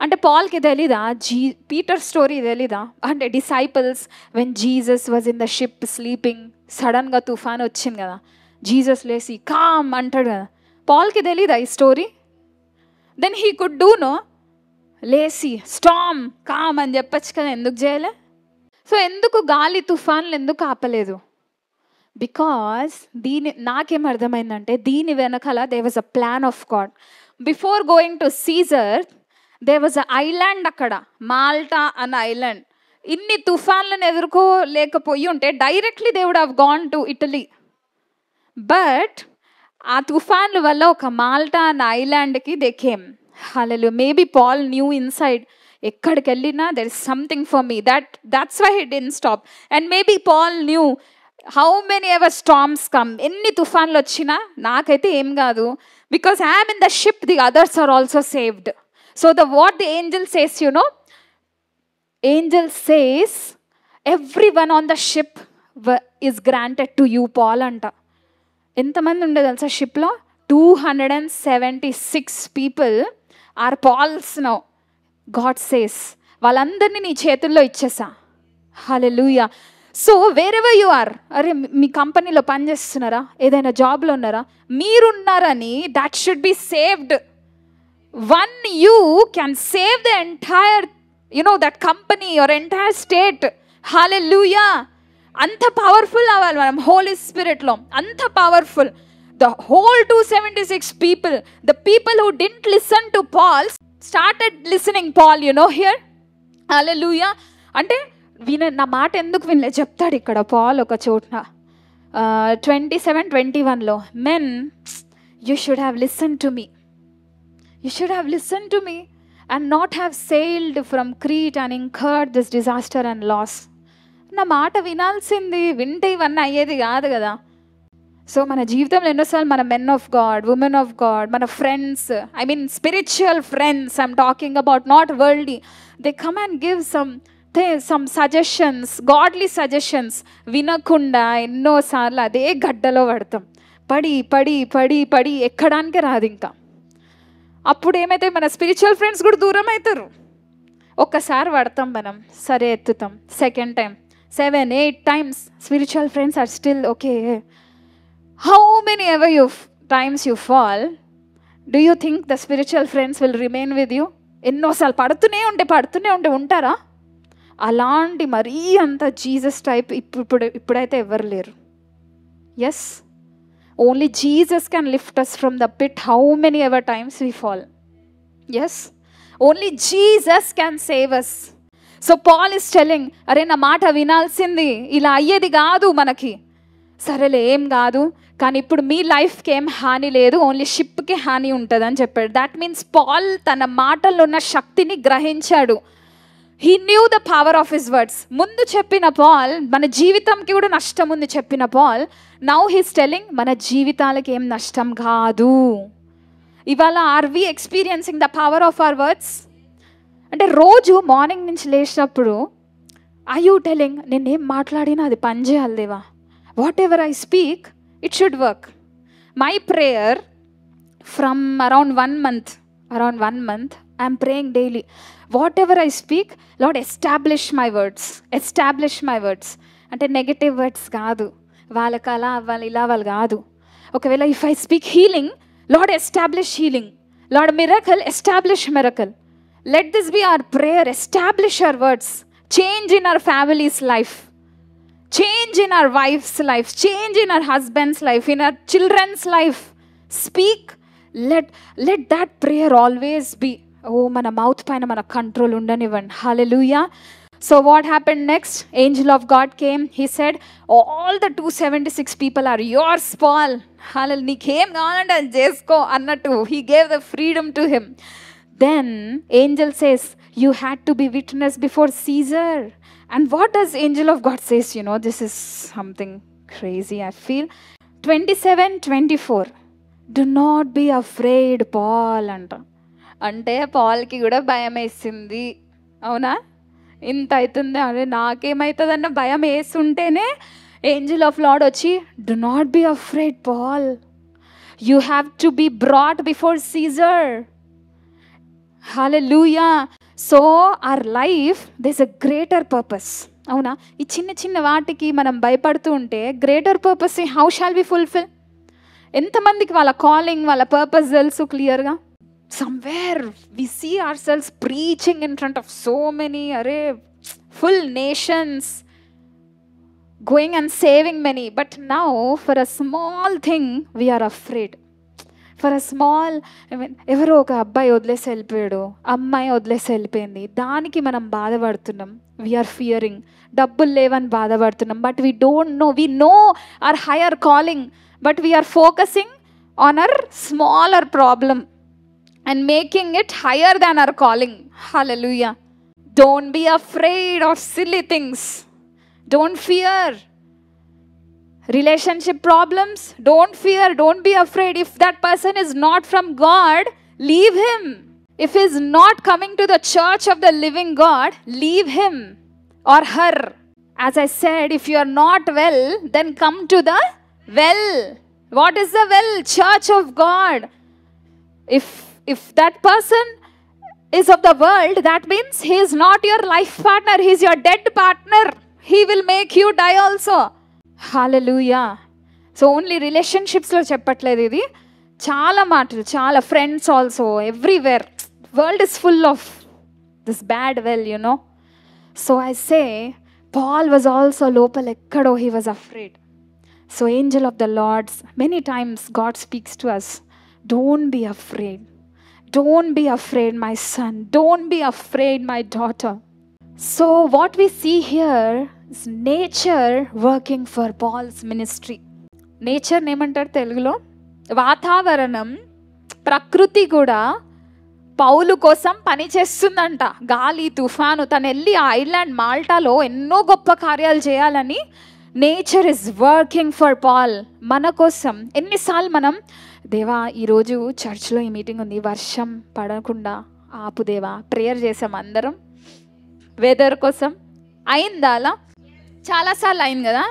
అంటే పాల్కి తెలీదా? జీ Peter story తెలీదా? అంటే disciples when Jesus was in the ship sleeping సడన్గా తుఫాన్ వచ్చింది కదా. జీసస్ లేసి కామ్ అంటాడు కదా. పాల్కి తెలీదా ఈ story then he could do no లేసి స్టామ్ కామ్ అని చెప్పచ్చు కదా. ఎందుకు చేయలే? సో ఎందుకు గాలి తుఫాన్లు ఎందుకు ఆపలేదు? బికాస్ దీని నాకేం అర్థమైందంటే దీని వెనకాల they was a plan of God before going to Caesar they was a island అక్కడ. మాల్టా అన్న ఐలాండ్ ఇన్ని తుఫాన్లను ఎదుర్కోలేకపోయి ఉంటే directly they would have gone to Italy but ఆ తుఫాన్ల వల్ల ఒక మాల్టా అన్న ఐలాండ్కి they came hallelujah maybe Paul knew inside ఎక్కడికి వెళ్ళినా there is something for me that that's why hit in stop and maybe Paul knew how many ever storms come ఎన్ని తుఫాన్లు వచ్చినా నాకైతే ఏం కాదు. Because I'm in the ship the others are also saved so the what the angel says you know angel says everyone on the ship is granted to you Paul అంట. ఎంతమంది ఉండే తెలుసా షిప్లో two hundred and seventy six people are Paul's no God says వాళ్ళందరినీ నీ చేతుల్లో ఇచ్చేసా. Hallelujah so wherever you are అరే మీ కంపెనీలో పనిచేస్తున్నారా ఏదైనా జాబ్లో ఉన్నారా? మీరున్నారని that should be saved one you can save the entire you know that company your entire state hallelujah అంత పవర్ఫుల్ అవ్వాలి మనం హోలీ స్పిరిట్లో అంత powerful the whole two seventy six people the people who didn't listen to Paul's started listening Paul you know hallelujah అంటే విన నా మాట ఎందుకు వినలే? చెప్తాడు ఇక్కడ పాల్ ఒక చోట. ట్వంటీ సెవెన్ ట్వంటీ వన్లో men you should have listen to me you should have listen to me and not have sailed from Crete and incurred this disaster and loss నా మాట వినాల్సింది వింటే ఇవన్నీ అయ్యేది కాదు కదా. సో మన జీవితంలో ఎన్నోసార్లు మన men of God women of God మన friends I mean spiritual friends I'm talking about not worldly they come and give some some suggestions godly suggestions వినకుండా ఎన్నోసార్లు అదే గడ్డలో పడతాం. పడి పడి పడి పడి ఎక్కడానికి రాదు ఇంకా. అప్పుడు ఏమైతే మన స్పిరిచువల్ ఫ్రెండ్స్ కూడా దూరం అవుతారు ఒక్కసారి పడతాం మనం సరే ఎత్తుతాం. Second time seven eight times spiritual friends are still okay how many ever you times you fall do you think the spiritual friends will remain with you ఎన్నోసార్లు పడుతూనే ఉంటే పడుతూనే ఉంటే ఉంటారా? అలాంటి మరీ అంత జీసస్ టైప్ ఇప్పుడు ఇప్పుడు ఇప్పుడైతే ఎవరు లేరు. Yes only Jesus can lift us from the pit how many ever times we fall yes only Jesus can save us so Paul is telling అరే నా మాట వినాల్సింది ఇలా అయ్యేది కాదు మనకి. సరేలే ఏం కాదు. కానీ ఇప్పుడు మీ లైఫ్కి ఏం హాని లేదు ఓన్లీ షిప్కి హాని ఉంటుంది అని చెప్పాడు. దాట్ మీన్స్ పాల్ తన మాటల్లో ఉన్న శక్తిని గ్రహించాడు. He knew the power of his words ముందు చెప్పిన పాల్ మన జీవితంకి కూడా నష్టం ఉంది చెప్పిన పాల్. నౌ హీస్ టెలింగ్ మన జీవితాలకి ఏం నష్టం కాదు. ఇవాళ are we experiencing the power of our words అంటే రోజు మార్నింగ్ నుంచి లేచినప్పుడు ఐ యూ టెలింగ్ నేనేం మాట్లాడినా అది పని చేయాలి దేవా. Whatever I speak it should work my prayer from around one month around one month I'm praying daily whatever I speak Lord establish my words establish my words అంటే negative words కాదు. వాళ్ళకి అలా అవ్వాలి ఇలా వాళ్ళు కాదు. ఒకవేళ if I speak healing Lord establish healing Lord miracle establish miracle let this be our prayer establish our words change in our families life change in our wife's life change in our husband's life in our children's life speak let let that prayer always be ఓ మన mouth పైన మన control ఉండనివ్వండి. Hallelujah so what happen next angel of God came he said all the two seventy six people are your small హాలల్ నీకేం కావాలంటే అది చేసుకో అన్నట్టు he gave the freedom to him then angel says you had to be witness before Caesar and what does angel of God says you know this is something crazy I feel twenty seven twenty four do not be afraid Paul అంట. అంటే పాల్కి కూడా భయం వేసింది. అవునా? ఇంత అవుతుంది. అరే నాకేమవుతుందన్న భయం వేస్తుంటేనే ఏంజిల్ ఆఫ్ లాడ్ వచ్చి do not be afraid Paul you have to be brought before Caesar hallelujah so our life this a greater purpose అవునా? ఈ చిన్న చిన్న వాటికి మనం భయపడుతూ ఉంటే greater purpose how shall be fulfil ఎంతమందికి వాళ్ళ కాలింగ్ వాళ్ళ పర్పస్ తెలుసు క్లియర్గా somewhere we see our selves preaching in front of so many అరే full nations going and saving many but now for a small thing we're afraid for a small I mean ఎవరో ఒక అబ్బాయి వదిలేసి వెళ్ళిపోయాడు అమ్మాయి వదిలేసి వెళ్ళిపోయింది దానికి మనం బాధపడుతున్నాం. వీఆర్ ఫియరింగ్ డబ్బులు లేవని బాధపడుతున్నాం. But we don't know we know our higher calling but we're focusing on our smaller problem and making it higher than our calling hallelujah don't be afraid of silly things don't fear relationship problems don't fear don't be afraid. If that person is not from god leave him. If he's not coming to the church of the living god leave him or her. As i said if you are not well then come to the well. What is the well? Church of god. If if that person is of the world that means he is not your life partner he is your dead partner. He will make you die also hallelujah so only రిలేషన్షిప్స్లో చెప్పట్లేదు ఇది. చాలా మాటలు చాలా friends also everywhere world is full of this bad well you know so I say Paul was also లోపల ఎక్కడో he was afraid so angel of the Lord's many times God speaks to us don't be afraid don't be afraid my son don't be afraid my daughter so what we see here is nature working for Paul's ministry nature ఏమంటారు తెలుగులో? వాతావరణం ప్రకృతి కూడా పౌలు కోసం పని చేస్తుందంట గాలి తుఫాను తను వెళ్ళి ఆ ఐలాండ్ మాల్టాలో ఎన్నో గొప్ప కార్యాలు చేయాలని nature is working for Paul మన కోసం ఎన్నిసార్లు మనం దేవా ఈరోజు చర్చ్లో ఈ మీటింగ్ ఉంది వర్షం పడకుండా ఆపు దేవా ప్రేయర్ చేసాం అందరం వెదర్ కోసం అయిందా అలా? చాలాసార్లు అయింది కదా?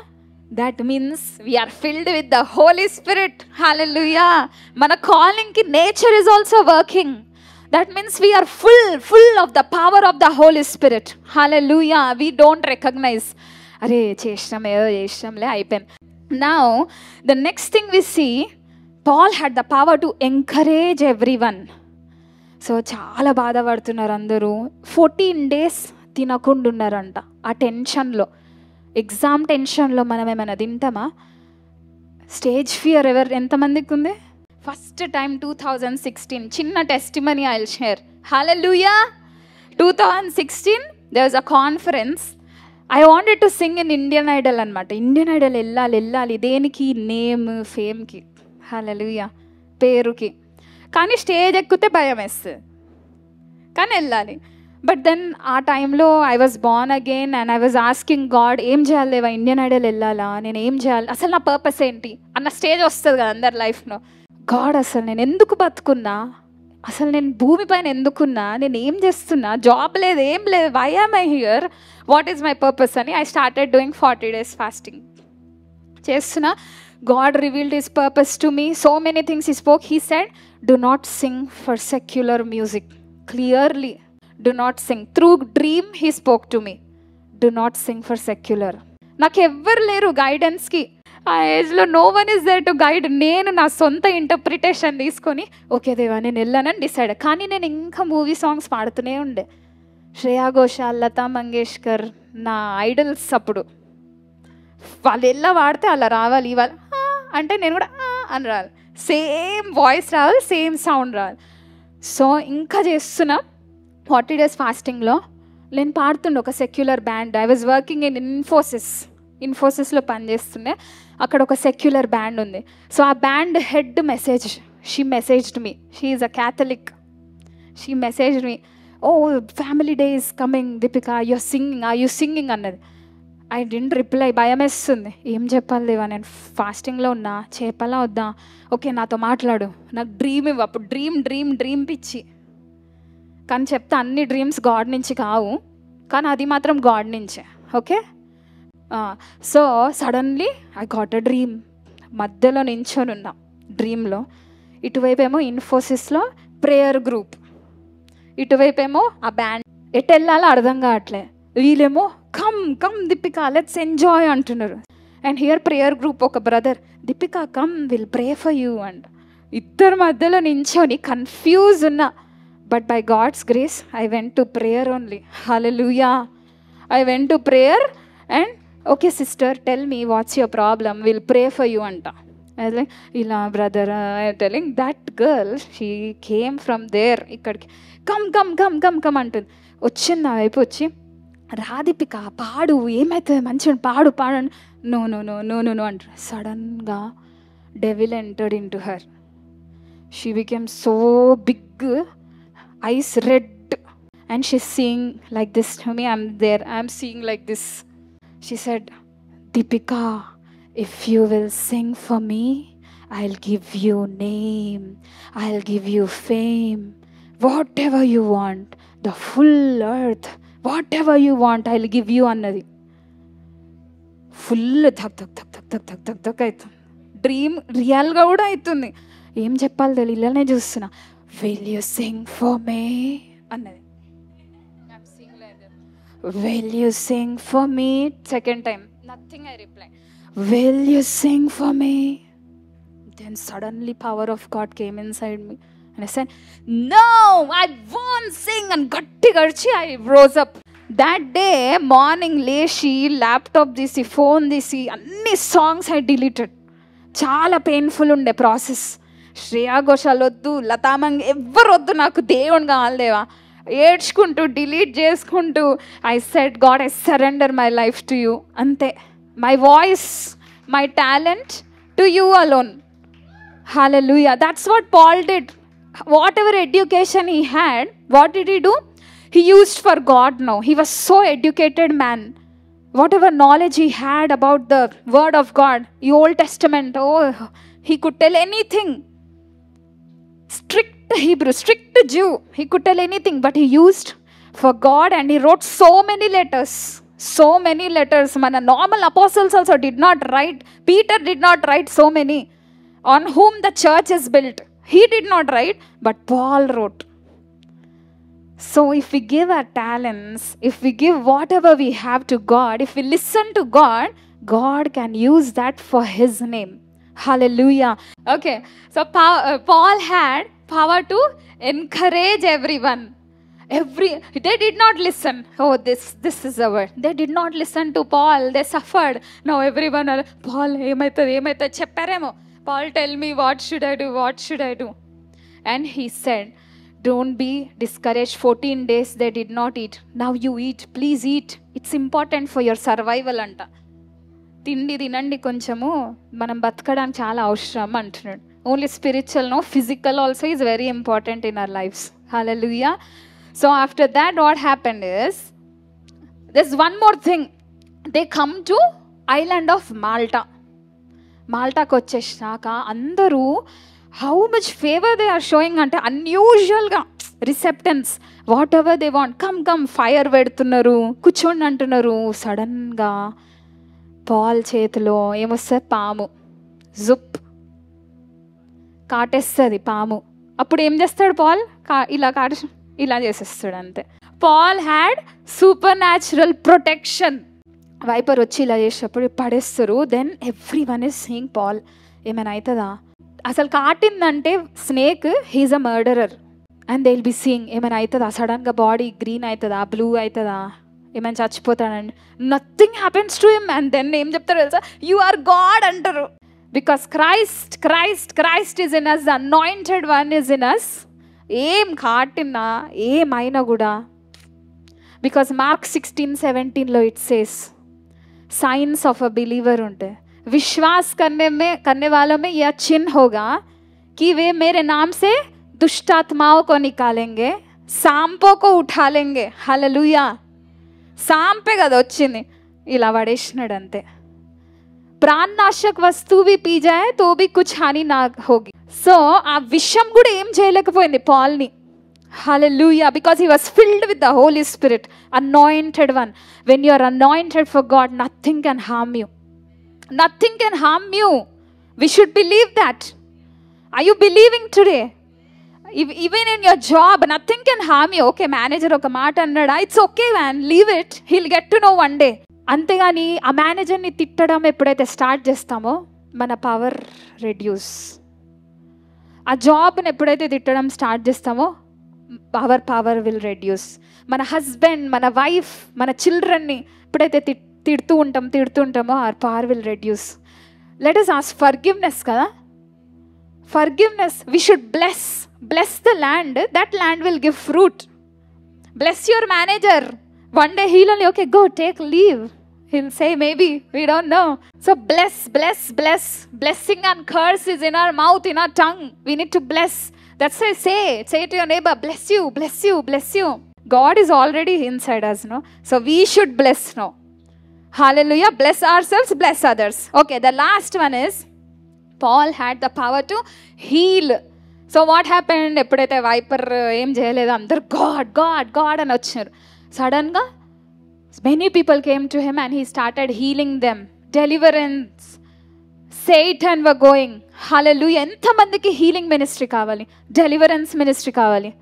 That means we're filled with the holy spirit hallelujah మన కాలింగ్కి nature is also working that means we're full full of the power of the holy spirit hallelujah we don't recognise అరే చేసినాం ఏదో చేసినాంలే అయిపోయింది. నా the next thing we see Paul had the power to encourage everyone so చాలా బాధపడుతున్నారు అందరూ. Fourteen days తినకుండా ఉన్నారంట ఆ టెన్షన్లో ఎగ్జామ్ టెన్షన్లో మనం ఏమైనా తింటామా? స్టేజ్ ఫియర్ ఎవరు? ఎంతమందికి ఉంది? First time two thousand sixteen చిన్న testimony I'll share hallelujah two thousand sixteen there was a conference I wanted to sing in Indian Idol అనమాట ఇండియన్ ఐడల్ వెళ్ళాలి వెళ్ళాలి. దేనికి? నేమ్ ఫేమ్కి హాలూయా పేరుకి. కానీ స్టేజ్ ఎక్కితే భయం వేస్తుంది కానీ వెళ్ళాలి. బట్ దెన్ ఆ టైంలో I was born again and I was asking God ఏం చేయాలి లేవా ఇండియన్ ఐడల్ వెళ్ళాలా? నేను ఏం చేయాలి? అసలు నా పర్పస్ ఏంటి? అన్న స్టేజ్ వస్తుంది కదా అందరి లైఫ్లో గాడ్ అసలు నేను ఎందుకు బతుకున్నా? అసలు నేను భూమిపైన ఎందుకున్నా? నేను ఏం చేస్తున్నా? జాబ్ లేదు ఏం లేదు. Why am I here what is my purpose అని I started doing forty days fasting చేస్తున్నా. God revealed his purpose to me so many things he spoke he said do not sing for secular music clearly do not sing through dream he spoke to me do not sing for secular నాకు ఎవ్వరు లేరు గైడెన్స్కి ఆ ఏజ్లో no one is there to guide నేను నా సొంత interpretation తీసుకొని ఓకే దేవా నేను వెళ్ళానని డిసైడ్ కానీ నేను ఇంకా మూవీ సాంగ్స్ పాడుతూనే ఉండే. శ్రేయా ఘోషాల్ లతా మంగేష్కర్ నా ఐడల్స్ అప్పుడు. వాళ్ళు ఎలా వాడితే అలా రావాలి ఇవాళ. అంటే నేను కూడా అని రావాలి. సేమ్ వాయిస్ రావాలి సేమ్ సౌండ్ రావాలి. సో ఇంకా చేస్తున్నా. ఫార్టీ డేస్ ఫాస్టింగ్లో నేను పాడుతుండే ఒక secular band. I was working in Infosys ఇన్ఫోసిస్లో పనిచేస్తుండే అక్కడ ఒక సెక్యులర్ బ్యాండ్ ఉంది. సో ఆ band head message. She messaged me she is a Catholic she message me oh family day is coming Deepika you singing ఆ you singing అన్నది. I didn't reply భయం వేస్తుంది. ఏం చెప్పాలి దేవా నేను ఫాస్టింగ్లో ఉన్నా. చేపలా వద్దా? ఓకే నాతో మాట్లాడు. నాకు డ్రీమ్ ఇవ్వ. అప్పుడు డ్రీమ్ డ్రీమ్ డ్రీమ్ పిచ్చి. కానీ చెప్తే అన్ని డ్రీమ్స్ గాడ్ నుంచి కావు. కానీ అది మాత్రం గాడ్ నుంచే. Okay so suddenly I got a dream మధ్యలో నించొని ఉన్నా. డ్రీమ్లో ఇటువైపు ఏమో ఇన్ఫోసిస్లో ప్రేయర్ గ్రూప్ ఇటువైపు ఏమో ఆ బ్యాండ్ ఎటు వెళ్ళాలో అర్థం కావట్లే. వీళ్ళేమో come come Deepika let's enjoy అంటున్నారు. అండ్ హియర్ ప్రేయర్ గ్రూప్ ఒక brother Deepika come will pray for you and ఇద్దరు మధ్యలో నించొని కన్ఫ్యూజ్ ఉన్నా. But by God's grace I went to prayer only hallelujah I went to prayer and okay sister tell me what's your problem will pray for you అంట. అదే ఇలా brother telling that girl she came from there ఇక్కడికి. Come come come come come అంటుంది. వచ్చింది నా వైపు వచ్చి రాధిపిక పాడు ఏమైతే మంచిగా పాడు పాడు no no no no no no అంటారు సడన్గా devil entered into her she became so big eyes red and she seeing like this to me I'm there I'm seeing like this she said Deepika if you will sing for me I'll give you name I'll give you fame whatever you want the full earth whatever you want I'll give you అన్నది full dhak ధక్ ధక్ ధక్ ధక్ ధక్ ధక్ ధక్ అవుతుంది dream రియల్గా కూడా అవుతుంది ఏం చెప్పాలి తెలియదు ఇలానే చూస్తున్నా will you sing for me అన్నది. Will you sing for me second time nothing I reply will you sing for me then suddenly power of God came inside me and said no I won't sing అని గట్టి గడిచి I rose up that day morning లేచి laptop తీసి phone తీసి అన్ని songs I deleted చాలా painful ఉండే process Shreya Ghoshal వద్దు లతామంగ్ ఎవ్వరు వద్దు నాకు దేవుని కావాలేవా ఏడ్చుకుంటూ డిలీట్ చేసుకుంటూ I set God I surrender my life to you అంతే my voice my talent to you alone Hallelujah. That's what Paul did. Whatever education he had, what did he do? He used for God now. He was so educated man. Whatever knowledge he had about the word of God, the Old Testament, oh, he could tell anything. Strict Hebrew, strict Jew. He could tell anything, but he used for God and he wrote so many letters. So many letters. Mana normal apostles also did not write. Peter did not write so many on whom the church is built. He did not write, but Paul wrote. So, if we give our talents, if we give whatever we have to God, if we listen to God, God can use that for His name. Hallelujah. Okay, so Paul, Paul had power to encourage everyone. Every they did not listen. Oh, this this is the word. They did not listen to Paul. They suffered. Now everyone are Paul, ఏమైతుంది ఏమైతుంది చెప్పారేమో Paul, tell me what should I do? What should I do? And he said, Don't be discouraged. 14 days they did not eat. Now you eat. Please eat. It's important for your survival అంట తిండి తినండి కొంచెము మనం బతకడానికి చాలా అవసరం అంటున్నాడు. Only spiritual no physical also is very important in our lives hallelujah so after that what happen is this one more thing they come to island of Malta మాల్టాకి వచ్చేసినాక అందరూ how much favour they are showing అంటే అన్యూజువల్గా acceptance whatever they want come come fire పెడుతున్నారు కూర్చోండి అంటున్నారు. సడన్గా Paul చేతిలో ఏమొస్తుంది పాము. జుప్. కాటేస్తుంది పాము. అప్పుడు ఏం చేస్తాడు పాల్? కా ఇలా కాట ఇలా చేసేస్తాడు అంతే. Paul had supernatural protection. Viper వచ్చి ఇలా చేసేటప్పుడు పడేస్తారు. Then everyone is seeing Paul. ఏమైనా అవుతుందా అసలు కాటిందంటే snake he's a murderer. And they will be seeing. ఏమైనా అవుతుందా సడన్గా బాడీ గ్రీన్ అవుతుందా బ్లూ అవుతుందా ఏమైనా చచ్చిపోతాడండి nothing happens to him and then ఏం చెప్తారు తెలుసా యు ఆర్ గాడ్ అంటారు because Christ Christ Christ is in us the anointed one is in us ఏం కాటినా ఏమైనా కూడా బికాస్ మార్క్ సిక్స్టీన్ సెవెంటీన్లో it says signs of a believer ఉంటే विश्वास करने में करने वालों में यह चिन्ह होगा कि वे मेरे नाम से दुष्ट आत्माओं को निकालेंगे सांपों को उठा लेंगे హల్లెలూయా సాంపే కదా వచ్చింది. ఇలా పడేసినాడు అంతే ప్రాణనాశక వస్తువు పీజాయే తోబి కుచ్ హాని నా హోగి. సో ఆ విషయం కూడా ఏం చేయలేకపోయింది పాల్ని. Hallelujah because he was filled with the holy spirit anointed one when you are anointed for God nothing can harm you nothing can harm you we should believe that I you believing today even in your job nothing can harm you okay manager ఒక మాట అన్నాడా it's okay van leave it he'll get to know one day అంతేగాని ఆ మేనేజర్ని తిట్టడం ఎప్పుడైతే start చేస్తామో మన పవర్ రెడ్యూస్ ఆ జాబ్ని ఎప్పుడైతే తిట్టడం స్టార్ట్ చేస్తామో అవర్ పవర్ విల్ రెడ్యూస్ మన హస్బెండ్ మన వైఫ్ మన చిల్డ్రన్ని ఎప్పుడైతే తిడుతూ ఉంటాం తిడుతూ ఉంటామో our power will reduce let us ask forgiveness కదా? Forgiveness we should bless bless the land, that land will give fruit. Bless your manager. One day he'll only, okay, go take leave. He'll say, maybe, we don't know. So bless, bless, bless. Blessing and curse is in our mouth, in our tongue. We need to bless. That's why say, say to your neighbor, bless you, bless you, bless you. God is already inside us, no? So we should bless, no? Hallelujah. Bless ourselves, bless others. Okay, the last one is Paul had the power to heal so what happened ఎప్పుడైతే viper ఏం చేయలేదు అందరు God God God అని వచ్చారు సడన్గా many people came to him and he started healing them deliverance state and were going హలలు ఎంతమందికి healing ministry కావాలి? Deliverance ministry కావాలి.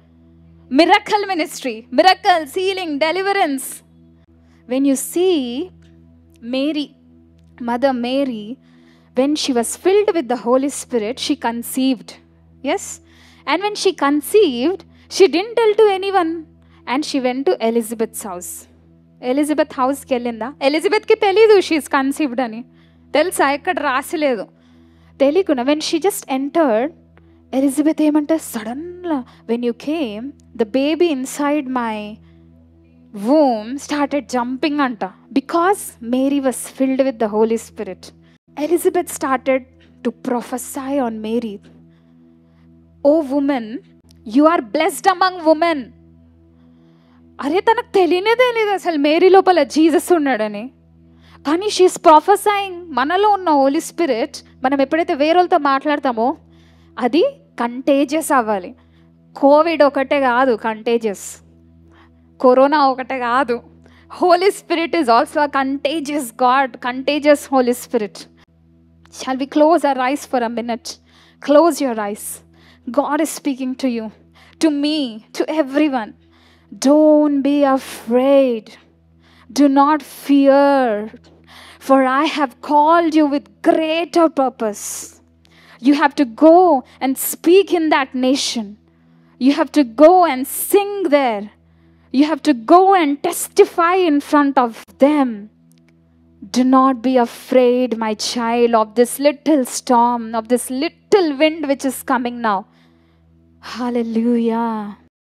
Miracle ministry miracles healing deliverance when you see Mary mother Mary when she was was filled with the spirit she conceived conceived. Yes? And when she conceived, she didn't tell to anyone. And she went to Elizabeth's house. Elizabeth హౌస్కి వెళ్ళిందా ఎలిజబెత్కి తెలీదు she is conceived అని తెలుసా ఇక్కడ రాసలేదు తెలియకుండా when she just entered Elizabeth ఏమంటే సడన్గా when you came the baby inside my womb started jumping anta because Mary was filled with the Holy Spirit. Elizabeth started to prophesy on Mary. O women you are blessed among women. అరే తనకు తెలియనేదే లేదు అసలు. Mary లోపల Jesus ఉన్నాడని. కానీ she is prophesying మనలో ఉన్న Holi spirit మనం ఎప్పుడైతే వేరేతో మాట్లాడతామో అది కంటేజియస్ అవ్వాలి. కోవిడ్ ఒకటే కాదు కంటేజియస్ కరోనా ఒకటే కాదు. Holy Spirit is also contagious God contagious Holy Spirit shall we close our eyes for a minute close your eyes God is speaking to you, to me, to everyone. Don't be afraid. Do not fear, for I have called you with greater purpose. You have to go and speak in that nation. You have to go and sing there. You have to go and testify in front of them. Do not be afraid, my child, of this little storm, of this little wind which is coming now. Hallelujah.